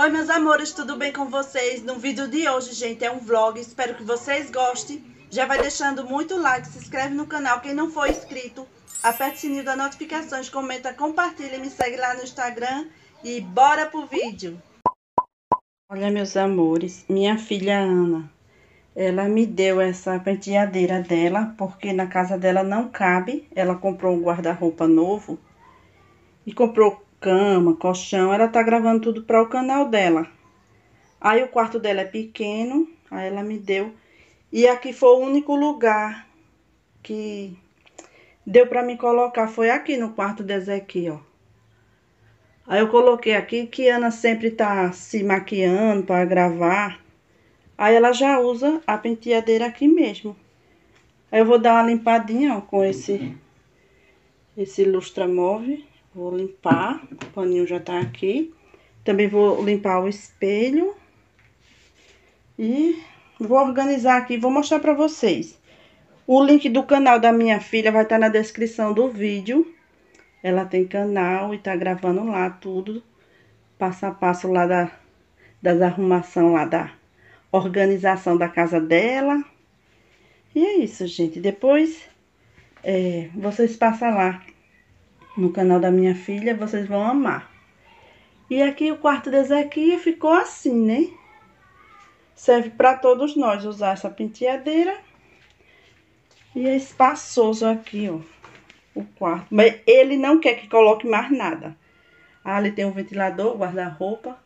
Oi, meus amores, tudo bem com vocês? No vídeo de hoje, gente, é um vlog. Espero que vocês gostem. Já vai deixando muito like, se inscreve no canal. Quem não for inscrito, aperte o sininho das notificações, comenta, compartilha, me segue lá no Instagram. E bora pro vídeo! Olha, meus amores, minha filha Ana, ela me deu essa penteadeira dela, porque na casa dela não cabe. Ela comprou um guarda-roupa novo e comprou cama, colchão, ela tá gravando tudo para o canal dela. Aí o quarto dela é pequeno, aí ela me deu. E aqui foi o único lugar que deu para me colocar, foi aqui no quarto de Ezequiel. Aí eu coloquei aqui que Ana sempre tá se maquiando para gravar. Aí ela já usa a penteadeira aqui mesmo. Aí eu vou dar uma limpadinha, ó, com esse esse lustramóvel. Vou limpar, o paninho já tá aqui. Também vou limpar o espelho. E vou organizar aqui, vou mostrar pra vocês. O link do canal da minha filha vai estar tá na descrição do vídeo. Ela tem canal e tá gravando lá tudo. Passo a passo lá da, das arrumação lá da organização da casa dela. E é isso, gente. Depois, é, vocês passam lá no canal da minha filha, vocês vão amar. E aqui o quarto de Ezequiel ficou assim, né? Serve para todos nós usar essa penteadeira. E é espaçoso aqui, ó, o quarto. Mas ele não quer que coloque mais nada. Ah, ali tem um ventilador, guarda-roupa.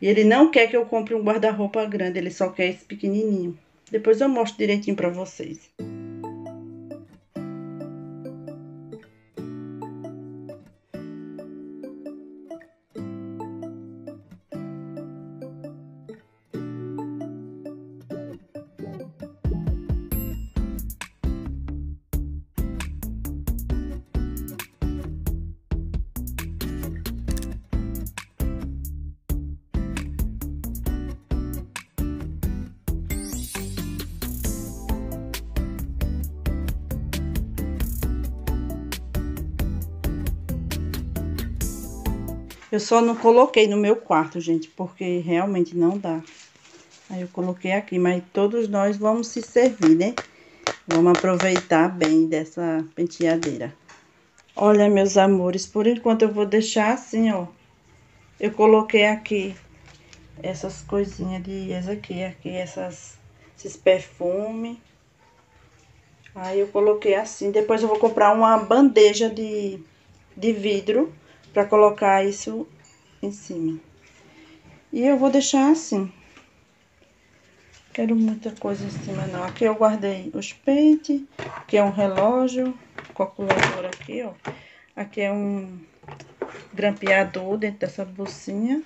E ele não quer que eu compre um guarda-roupa grande, ele só quer esse pequenininho. Depois eu mostro direitinho para vocês. Eu só não coloquei no meu quarto, gente, porque realmente não dá. Aí eu coloquei aqui, mas todos nós vamos se servir, né? Vamos aproveitar bem dessa penteadeira. Olha, meus amores, por enquanto eu vou deixar assim, ó. Eu coloquei aqui essas coisinhas de essa aqui, aqui, essas, esses perfumes. Aí eu coloquei assim, depois eu vou comprar uma bandeja de, de vidro para colocar isso em cima. E eu vou deixar assim. Quero muita coisa em cima não. Aqui eu guardei os pentes, aqui é um relógio, calculador aqui, ó. Aqui é um grampeador dentro dessa bolsinha.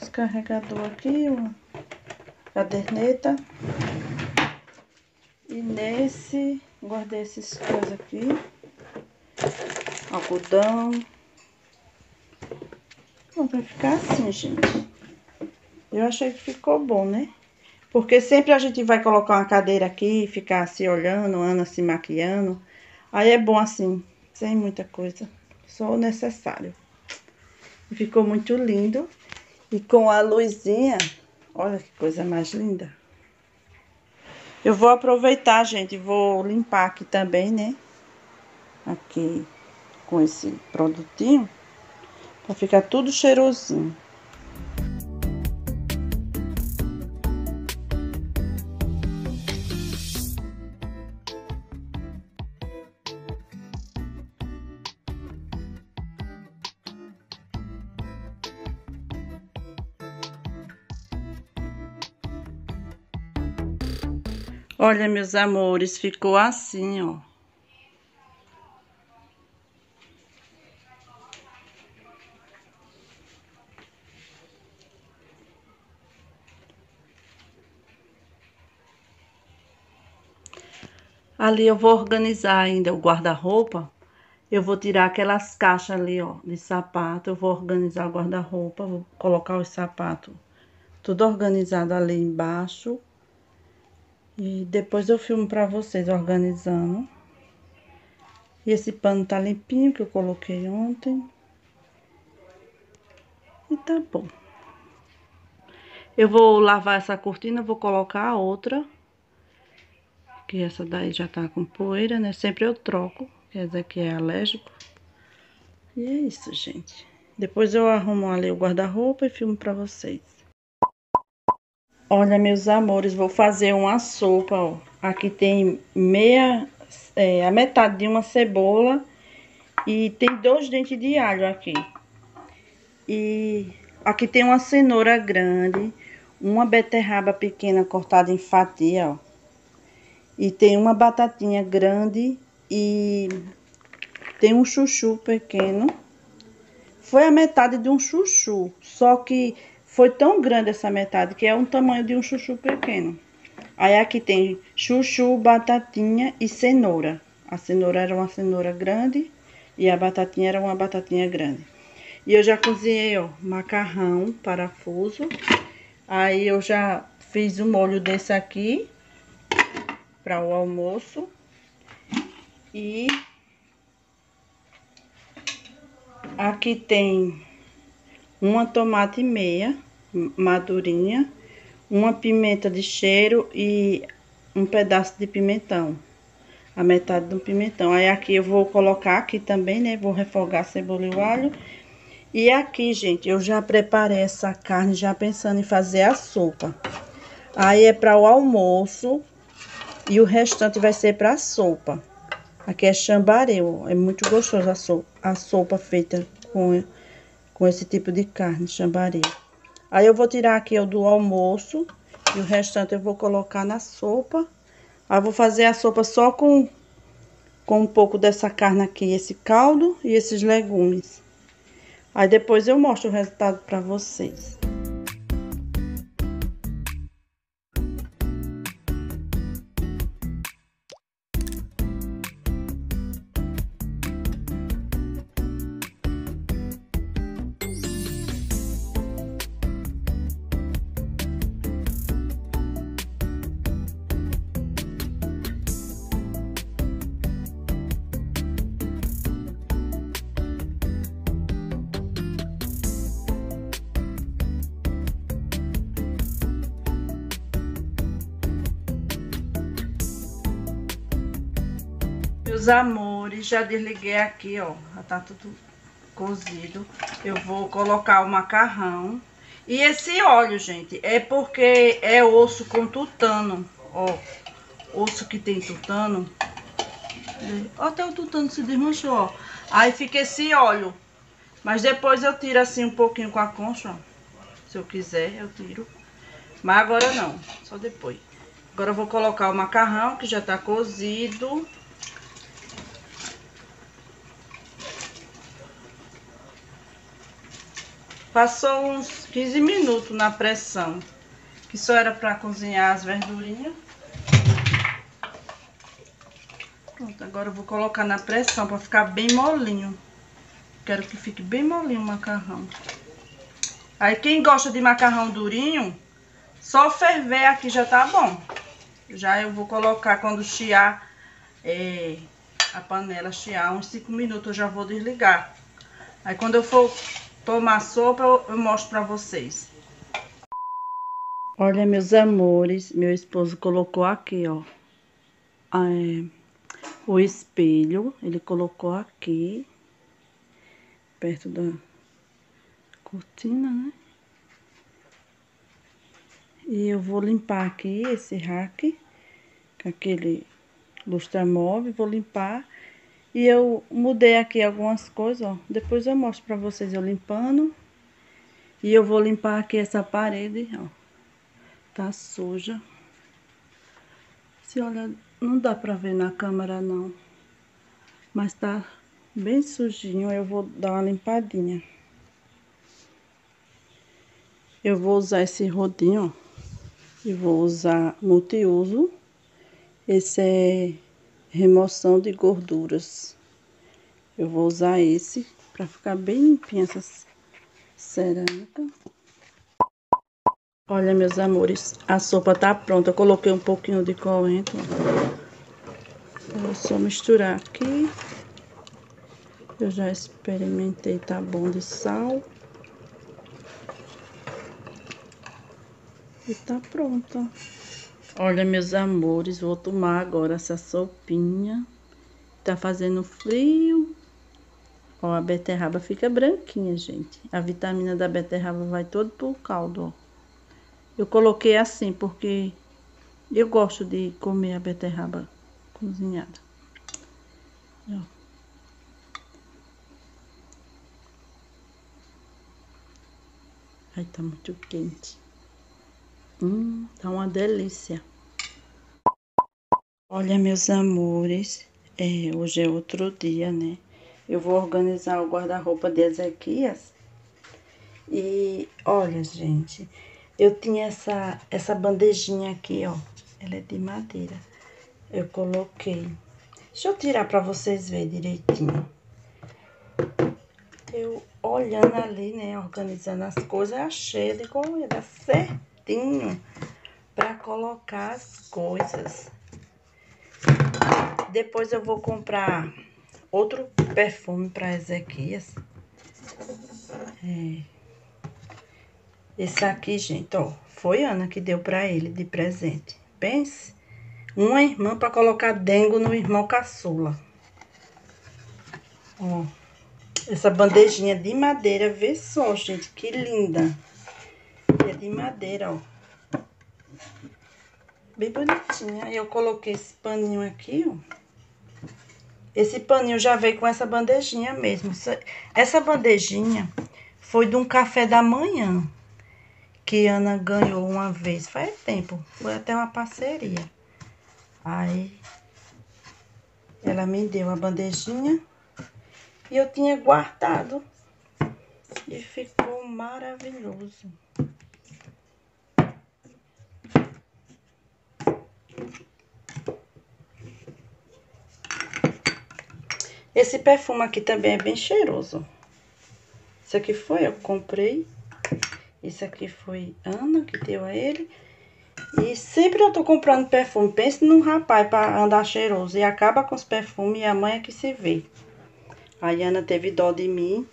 Descarregador aqui, uma caderneta. E nesse, guardei esses coisas aqui. Algodão. Bom, vai ficar assim, gente. Eu achei que ficou bom, né? Porque sempre a gente vai colocar uma cadeira aqui ficar se olhando, Ana se maquiando. Aí é bom assim, sem muita coisa. Só o necessário. Ficou muito lindo. E com a luzinha, olha que coisa mais linda. Eu vou aproveitar, gente, vou limpar aqui também, né? Aqui com esse produtinho. Pra ficar tudo cheirosinho. Olha, meus amores, ficou assim, ó. Ali eu vou organizar ainda o guarda-roupa. Eu vou tirar aquelas caixas ali, ó, de sapato. Eu vou organizar o guarda-roupa, vou colocar os sapatos tudo organizado ali embaixo. E depois eu filmo pra vocês organizando. E esse pano tá limpinho, que eu coloquei ontem. E tá bom. Eu vou lavar essa cortina, vou colocar a outra. Que essa daí já tá com poeira, né? Sempre eu troco, que essa aqui é alérgico. E é isso, gente. Depois eu arrumo ali o guarda-roupa e filmo pra vocês. Olha, meus amores, vou fazer uma sopa, ó. Aqui tem meia, é, a metade de uma cebola e tem dois dentes de alho aqui. E aqui tem uma cenoura grande, uma beterraba pequena cortada em fatia, ó. E tem uma batatinha grande e tem um chuchu pequeno. Foi a metade de um chuchu, só que foi tão grande essa metade que é um tamanho de um chuchu pequeno. Aí aqui tem chuchu, batatinha e cenoura. A cenoura era uma cenoura grande e a batatinha era uma batatinha grande. E eu já cozinhei, ó, macarrão, parafuso. Aí eu já fiz um molho desse aqui para o almoço. E aqui tem uma tomate e meia madurinha, uma pimenta de cheiro e um pedaço de pimentão. A metade do pimentão. Aí aqui eu vou colocar aqui também, né? Vou refogar a cebola e o alho. E aqui, gente, eu já preparei essa carne já pensando em fazer a sopa. Aí é para o almoço e o restante vai ser para sopa. Aqui é chambareu, é muito gostoso a sopa, a sopa feita com, com esse tipo de carne, chambareu. Aí eu vou tirar aqui o do almoço e o restante eu vou colocar na sopa. Aí eu vou fazer a sopa só com, com um pouco dessa carne aqui, esse caldo e esses legumes. Aí depois eu mostro o resultado para vocês. Meus amores, já desliguei aqui, ó. Já tá tudo cozido. Eu vou colocar o macarrão. E esse óleo, gente, é porque é osso com tutano, ó. Osso que tem tutano. Até o tutano se desmanchou, ó. Aí fica esse óleo. Mas depois eu tiro assim um pouquinho com a concha, ó. Se eu quiser, eu tiro. Mas agora não, só depois. Agora eu vou colocar o macarrão, que já tá cozido. Passou uns 15 minutos na pressão, que só era para cozinhar as verdurinhas. Pronto, agora eu vou colocar na pressão para ficar bem molinho. Quero que fique bem molinho o macarrão. Aí quem gosta de macarrão durinho, só ferver aqui já tá bom. Já eu vou colocar quando chiar é, a panela, chiar uns 5 minutos, eu já vou desligar. Aí quando eu for tomar sopa, eu, mostro pra vocês. Olha, meus amores, meu esposo colocou aqui, ó. É, o espelho, ele colocou aqui, perto da cortina, né? E eu vou limpar aqui esse rack, com aquele lustramóvel, vou limpar e eu mudei aqui algumas coisas, ó. Depois eu mostro pra vocês eu limpando. E eu vou limpar aqui essa parede, ó. Tá suja. Se olha, não dá pra ver na câmera não. Mas tá bem sujinho, eu vou dar uma limpadinha. Eu vou usar esse rodinho, ó. E vou usar multiuso. Esse é remoção de gorduras. Eu vou usar esse para ficar bem limpinha essa cerâmica. Olha, meus amores, a sopa tá pronta. Eu coloquei um pouquinho de coentro. Vou só misturar aqui. Eu já experimentei, tá bom de sal. E tá pronta. Olha, meus amores, vou tomar agora essa sopinha. Tá fazendo frio. Ó, a beterraba fica branquinha, gente. A vitamina da beterraba vai todo pro caldo, ó. Eu coloquei assim porque eu gosto de comer a beterraba cozinhada. Ó. Ai, tá muito quente. Hum, tá uma delícia. Olha, meus amores, é, hoje é outro dia, né? Eu vou organizar o guarda-roupa de Ezequias. E olha, gente, eu tinha essa, essa bandejinha aqui, ó. Ela é de madeira. Eu coloquei. Deixa eu tirar pra vocês verem direitinho. Eu olhando ali, né, organizando as coisas, achei, de como ia dar certinho para colocar as coisas. Depois eu vou comprar outro perfume para Ezequias. É. Esse aqui, gente, ó, foi Ana que deu para ele de presente. Pense, uma irmã para colocar dengo no irmão caçula. Ó. Essa bandejinha de madeira, vê só, gente, que linda. É de madeira, ó. Bem bonitinha. Aí eu coloquei esse paninho aqui, ó. Esse paninho já veio com essa bandejinha mesmo. Essa bandejinha foi de um café da manhã que Ana ganhou uma vez. Faz tempo. Foi até uma parceria. Aí ela me deu a bandejinha. E eu tinha guardado. E ficou maravilhoso. Esse perfume aqui também é bem cheiroso. Esse aqui foi, eu comprei. Esse aqui foi Ana que deu a ele. E sempre eu tô comprando perfume. Pense num rapaz para andar cheiroso. E acaba com os perfumes e a mãe é que se vê. A Ana teve dó de mim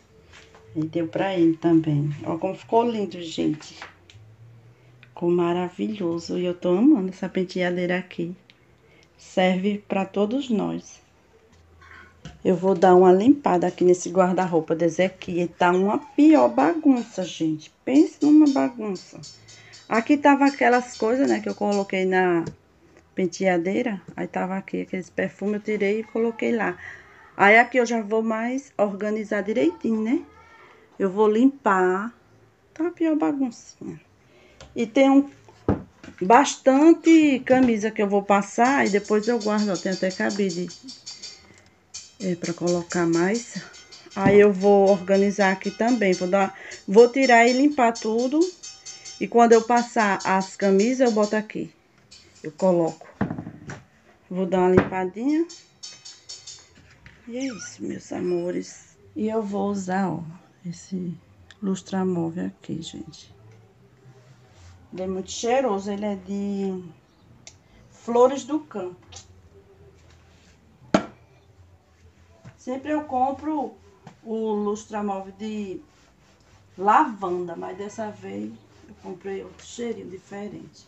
e deu pra ele também. Olha como ficou lindo, gente. Ficou maravilhoso. E eu tô amando essa penteadeira aqui. Serve pra todos nós. Eu vou dar uma limpada aqui nesse guarda-roupa de Ezequiel. Tá uma pior bagunça, gente. Pense numa bagunça. Aqui tava aquelas coisas, né, que eu coloquei na penteadeira. Aí tava aqui aqueles perfumes, eu tirei e coloquei lá. Aí aqui eu já vou mais organizar direitinho, né? Eu vou limpar. Tá a pior baguncinha. E tem um bastante camisa que eu vou passar e depois eu guardo, ó, tem até cabide é, para colocar mais. Aí eu vou organizar aqui também, vou dar, vou tirar e limpar tudo. E quando eu passar as camisas, eu boto aqui. Eu coloco. Vou dar uma limpadinha. E é isso, meus amores. E eu vou usar, ó, esse lustramóvel aqui, gente. Ele é muito cheiroso, ele é de Flores do Campo. Sempre eu compro o lustramóvel de lavanda, mas dessa vez eu comprei outro cheirinho diferente.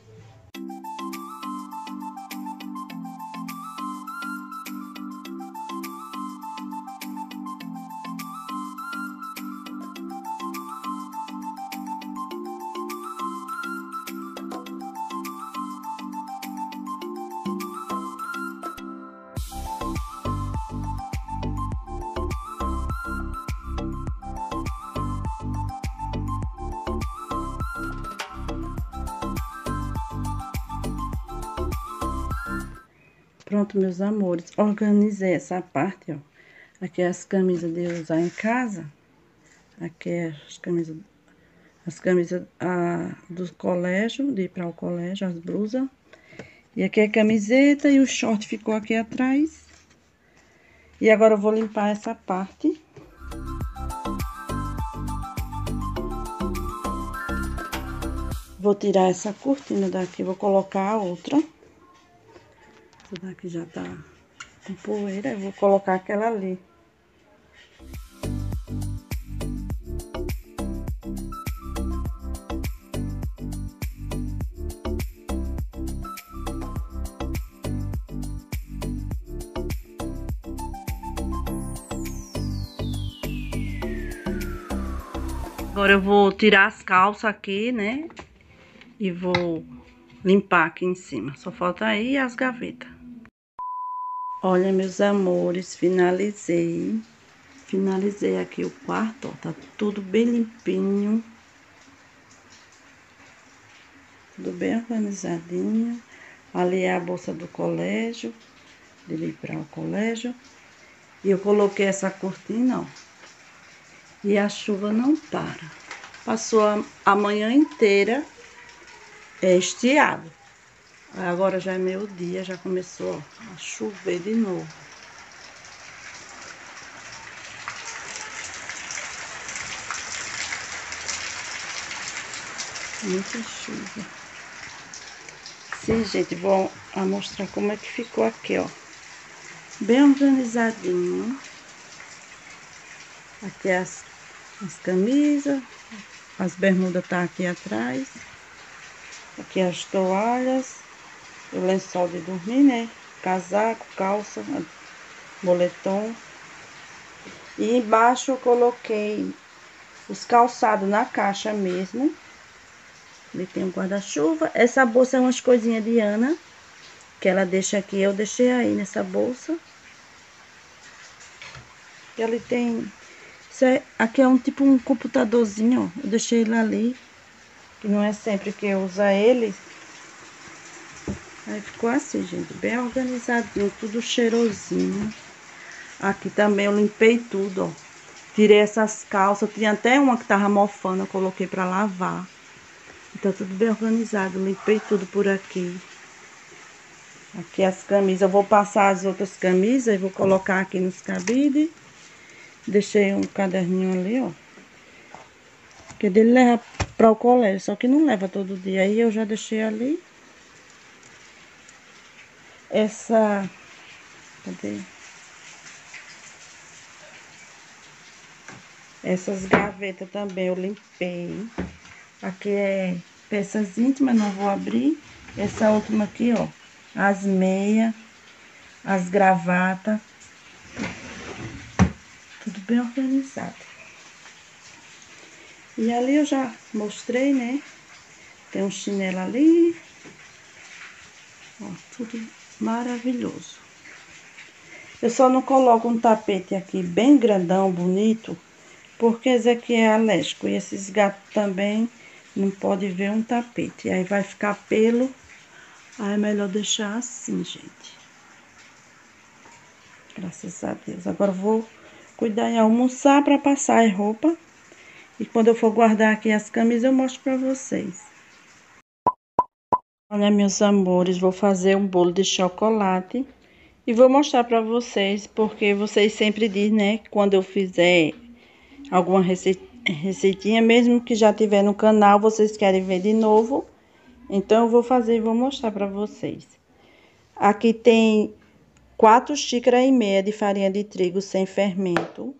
Pronto, meus amores, organizei essa parte, ó. Aqui é as camisas de usar em casa. Aqui é as camisas, as camisas a, do colégio, de ir para o colégio, as blusas. E aqui é a camiseta e o short ficou aqui atrás. E agora eu vou limpar essa parte. Vou tirar essa cortina daqui, vou colocar a outra. Né, essa daqui já tá com poeira, eu vou colocar aquela ali. Agora eu vou tirar as calças aqui, né? E vou limpar aqui em cima. Só falta aí as gavetas. Olha, meus amores, finalizei. Finalizei aqui o quarto, ó. Tá tudo bem limpinho. Tudo bem organizadinho. Ali é a bolsa do colégio. De ir para o colégio. E eu coloquei essa cortina, ó. E a chuva não para. Passou a, a manhã inteira é, estiado. Agora já é meio dia, já começou ó, a chover de novo. Muita chuva. Sim, gente, vou mostrar como é que ficou aqui, ó. Bem organizadinho. Aqui as as camisas, as bermudas tá aqui atrás. Aqui as toalhas, o lençol de dormir, né? Casaco, calça, boletom. E embaixo eu coloquei os calçados na caixa mesmo. Ali tem um guarda-chuva. Essa bolsa é umas coisinhas de Ana. Que ela deixa aqui. Eu deixei aí nessa bolsa. E ali tem isso é, aqui é um tipo um computadorzinho, ó. Eu deixei ele ali. Que não é sempre que eu uso ele. Aí ficou assim, gente. Bem organizadinho, tudo cheirosinho. Aqui também eu limpei tudo, ó. Tirei essas calças. Tinha até uma que tava mofando, eu coloquei pra lavar. Então, tudo bem organizado. Limpei tudo por aqui. Aqui as camisas. Eu vou passar as outras camisas e vou colocar aqui nos cabides. Deixei um caderninho ali, ó. Que dele leva para o colégio, só que não leva todo dia. Aí eu já deixei ali. Essa... Cadê? Essas gavetas também eu limpei. Aqui é peças íntimas, não vou abrir. Essa última aqui, ó. As meias, as gravatas bem organizado. E ali eu já mostrei, né? Tem um chinelo ali. Ó, tudo maravilhoso. Eu só não coloco um tapete aqui bem grandão, bonito, porque esse aqui é alérgico. E esses gatos também não pode ver um tapete. Aí vai ficar pelo. Aí é melhor deixar assim, gente. Graças a Deus. Agora vou cuidar em almoçar para passar a roupa. E quando eu for guardar aqui as camisas, eu mostro para vocês. Olha, meus amores, vou fazer um bolo de chocolate. E vou mostrar para vocês, porque vocês sempre dizem, né? Quando eu fizer alguma receitinha, mesmo que já tiver no canal, vocês querem ver de novo. Então, eu vou fazer e vou mostrar para vocês. Aqui tem 4 xícaras e meia de farinha de trigo sem fermento.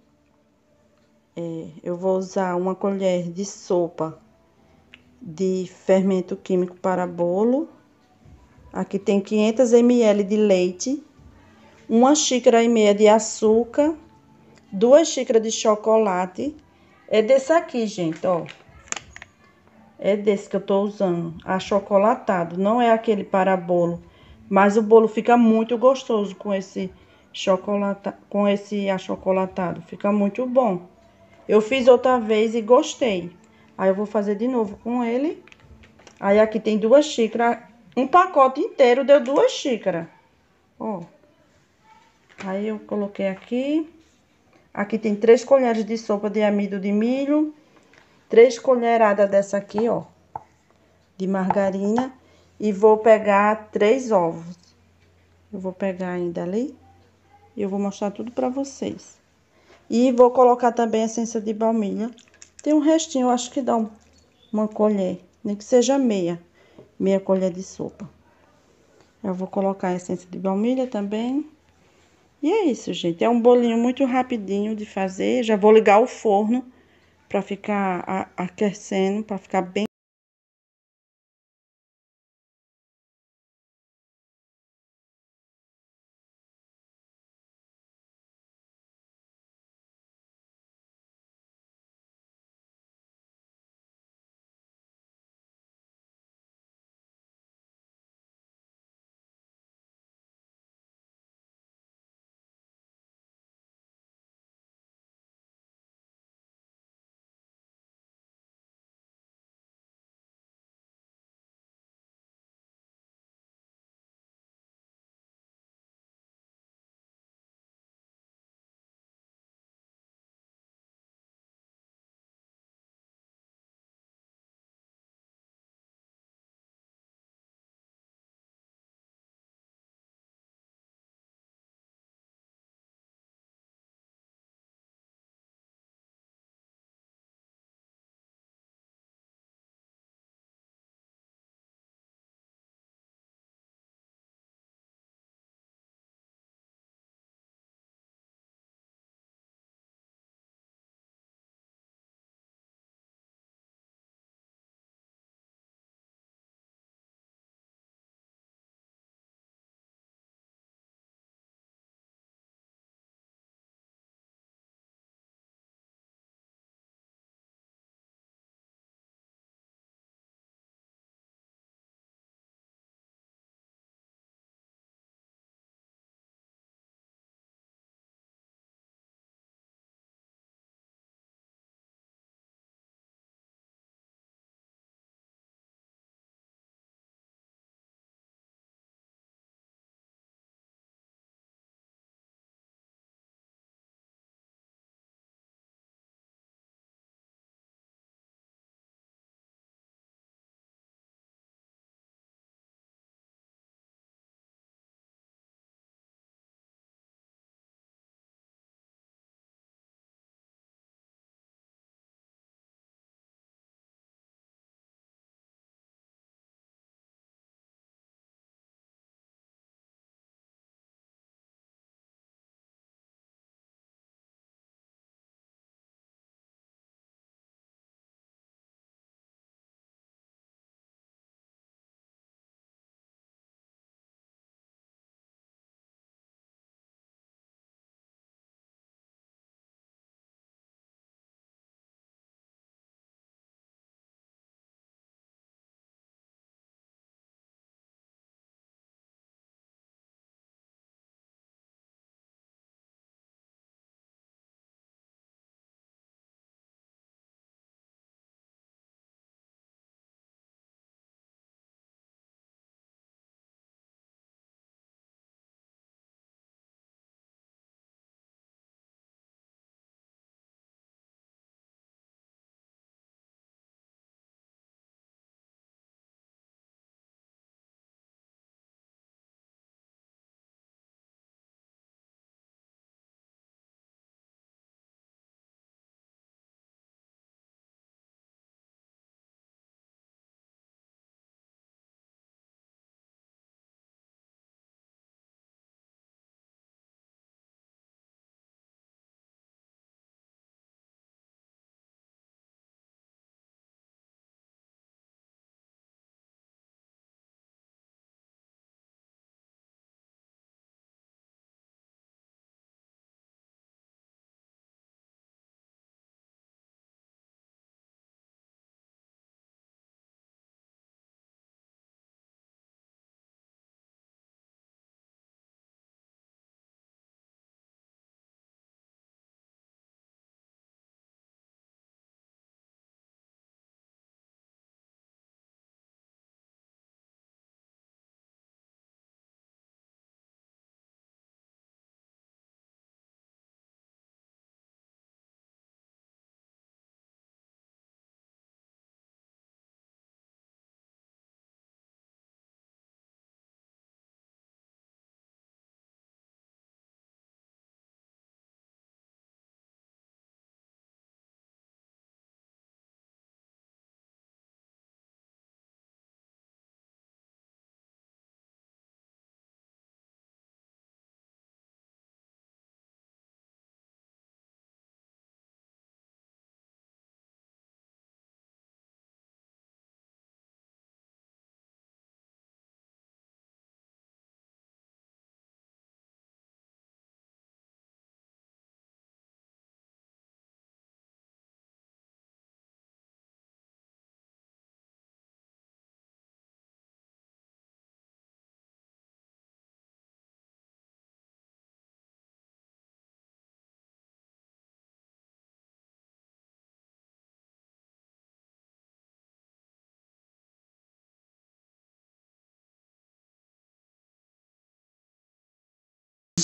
É, eu vou usar uma colher de sopa de fermento químico para bolo. Aqui tem 500 ml de leite, uma xícara e meia de açúcar, duas xícaras de chocolate. É desse aqui, gente, ó. É desse que eu tô usando, achocolatado, não é aquele para bolo mas o bolo fica muito gostoso com esse chocolate, com esse achocolatado. Fica muito bom. Eu fiz outra vez e gostei. Aí eu vou fazer de novo com ele. Aí aqui tem duas xícaras. Um pacote inteiro deu duas xícaras. Ó. Aí eu coloquei aqui. Aqui tem três colheres de sopa de amido de milho. Três colheradas dessa aqui, ó. De margarina. E vou pegar três ovos. Eu vou pegar ainda ali. E eu vou mostrar tudo pra vocês. E vou colocar também a essência de baunilha. Tem um restinho, eu acho que dá um, uma colher. Nem que seja meia. Meia colher de sopa. Eu vou colocar a essência de baunilha também. E é isso, gente. É um bolinho muito rapidinho de fazer. Já vou ligar o forno pra ficar aquecendo, pra ficar bem...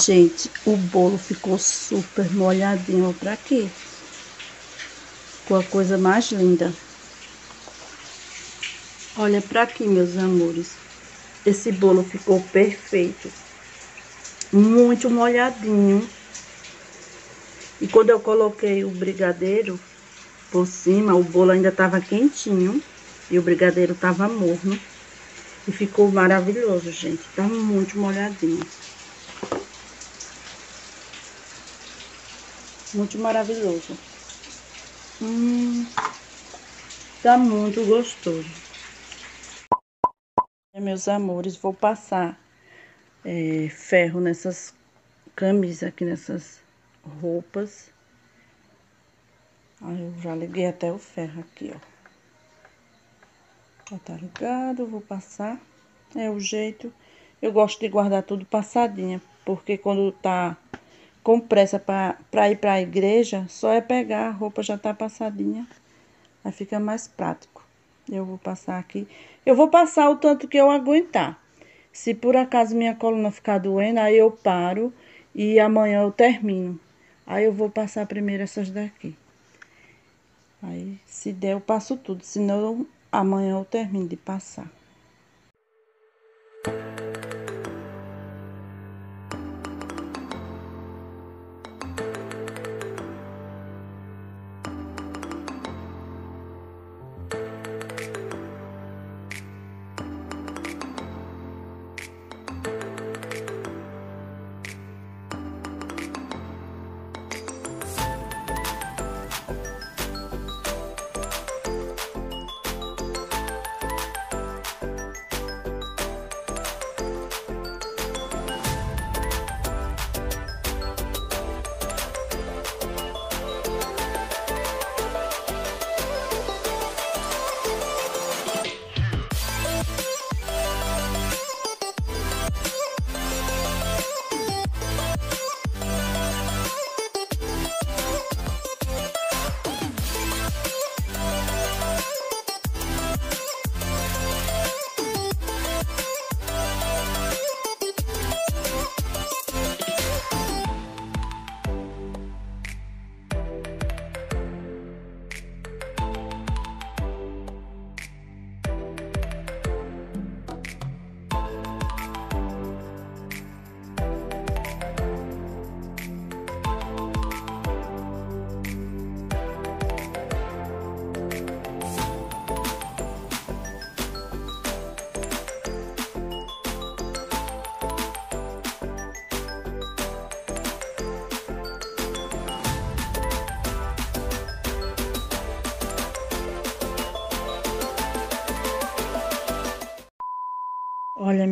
Gente, o bolo ficou super molhadinho pra quê? Ficou a coisa mais linda. Olha pra aqui, meus amores. Esse bolo ficou perfeito. Muito molhadinho. E quando eu coloquei o brigadeiro por cima, o bolo ainda tava quentinho. E o brigadeiro tava morno. E ficou maravilhoso, gente. Tá muito molhadinho. Muito maravilhoso. Hum, tá muito gostoso. Meus amores, vou passar é, ferro nessas camisas aqui, nessas roupas. Aí eu já liguei até o ferro aqui, ó. Já tá ligado, vou passar. É o jeito. Eu gosto de guardar tudo passadinha, porque quando tá com pressa para ir para a igreja, só é pegar, a roupa já tá passadinha. Aí fica mais prático. Eu vou passar aqui. Eu vou passar o tanto que eu aguentar. Se por acaso minha coluna ficar doendo, aí eu paro e amanhã eu termino. Aí eu vou passar primeiro essas daqui. Aí, se der, eu passo tudo. Senão, amanhã eu termino de passar.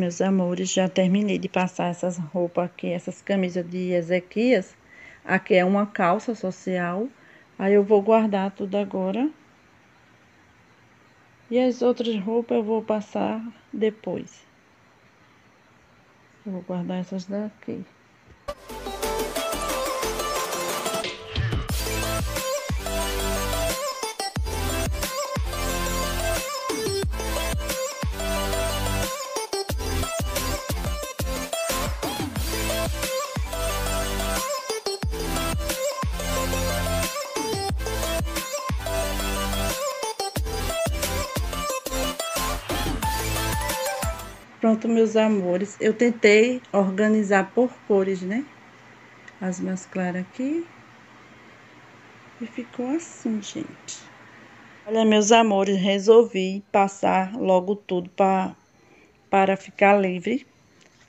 Meus amores, já terminei de passar essas roupas aqui, essas camisas de Ezequias. Aqui é uma calça social. Aí eu vou guardar tudo agora. E as outras roupas eu vou passar depois. Eu vou guardar essas daqui. Pronto, meus amores, eu tentei organizar por cores, né? As minhas claras aqui. E ficou assim, gente. Olha, meus amores, resolvi passar logo tudo pra, para ficar livre.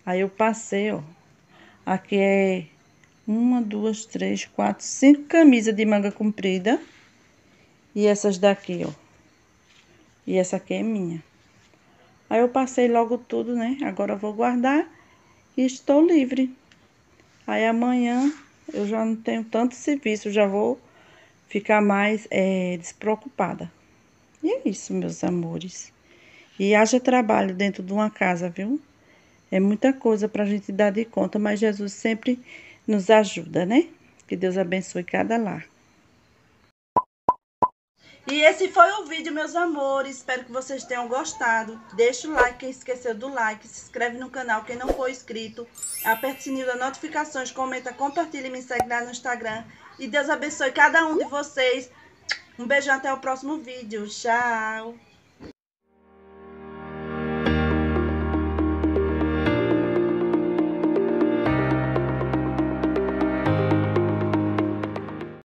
Aí eu passei, ó. Aqui é uma, duas, três, quatro, cinco camisas de manga comprida. E essas daqui, ó. E essa aqui é minha. Aí eu passei logo tudo, né? Agora eu vou guardar e estou livre. Aí amanhã eu já não tenho tanto serviço, já vou ficar mais é, despreocupada. E é isso, meus amores. E haja trabalho dentro de uma casa, viu? É muita coisa pra gente dar de conta, mas Jesus sempre nos ajuda, né? Que Deus abençoe cada lar. E esse foi o vídeo, meus amores. Espero que vocês tenham gostado. Deixa o like quem esqueceu do like. Se inscreve no canal quem não for inscrito. Aperte o sininho das notificações, comenta, compartilha e me segue lá no Instagram. E Deus abençoe cada um de vocês. Um beijão até o próximo vídeo. Tchau!